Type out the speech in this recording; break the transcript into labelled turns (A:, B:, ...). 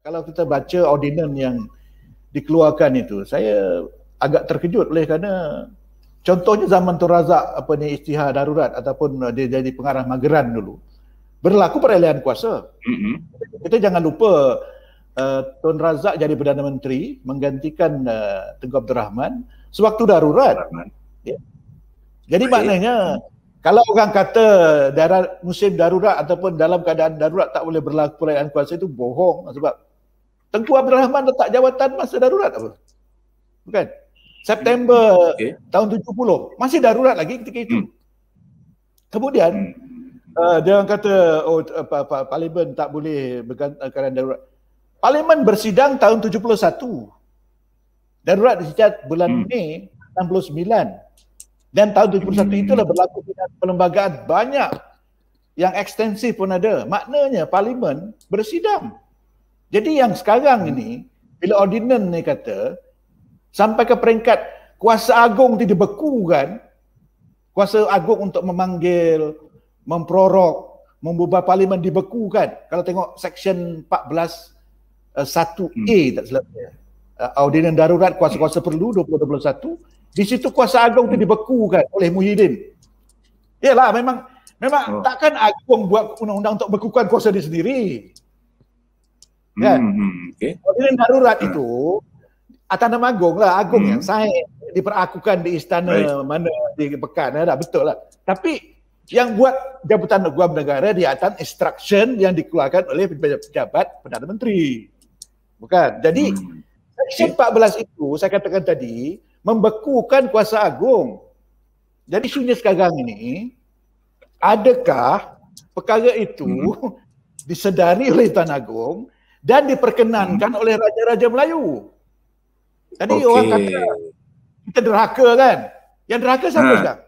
A: kalau kita baca ordinan yang dikeluarkan itu, saya agak terkejut oleh kerana contohnya zaman Tun Razak apa ni istihar darurat ataupun dia jadi pengarah mageran dulu berlaku peralihan kuasa. Mm-hmm. Kita jangan lupa uh, Tun Razak jadi Perdana Menteri menggantikan uh, Tengku Abdul Rahman sewaktu darurat. Ya. Jadi Baik. maknanya kalau orang kata darat musim darurat ataupun dalam keadaan darurat tak boleh berlaku perayaan kuasa itu bohong sebab Tengku Abdul Rahman letak jawatan masa darurat apa? Bukan. September okay. tahun 70 masih darurat lagi ketika itu. Hmm. Kemudian hmm. uh, dia orang kata oh apa, apa, parlimen tak boleh keadaan darurat. Parlimen bersidang tahun 71. Darurat sejak bulan hmm. Mei 69. Dan tahun 71 hmm. itulah berlaku perlembagaan banyak yang ekstensif pun ada. Maknanya parlimen bersidang. Jadi yang sekarang ini bila ordinan ni kata sampai ke peringkat kuasa agung itu dibekukan kuasa agung untuk memanggil memprorok membubar parlimen dibekukan kalau tengok section 14 uh, 1A tak silap saya uh, ordinan darurat kuasa-kuasa perlu 2021 di situ kuasa agung itu dibekukan oleh Muhyiddin. Yalah memang memang oh. takkan agung buat undang-undang untuk bekukan kuasa dia sendiri. Kan? Hmm, hmm okay. Ordinan darurat hmm. itu atas nama agung lah, agung hmm. yang saya diperakukan di istana right. mana di Pekan ada betul lah. Tapi yang buat jabatan guam negara di atas instruction yang dikeluarkan oleh pejabat Perdana Menteri. Bukan. Jadi hmm. Section 14 itu saya katakan tadi membekukan kuasa agung. Jadi isunya sekarang ini, adakah perkara itu hmm. disedari oleh Tuan Agong dan diperkenankan hmm. oleh Raja-Raja Melayu? Tadi okay. orang kata kita derhaka kan? Yang derhaka siapa ha. sekarang?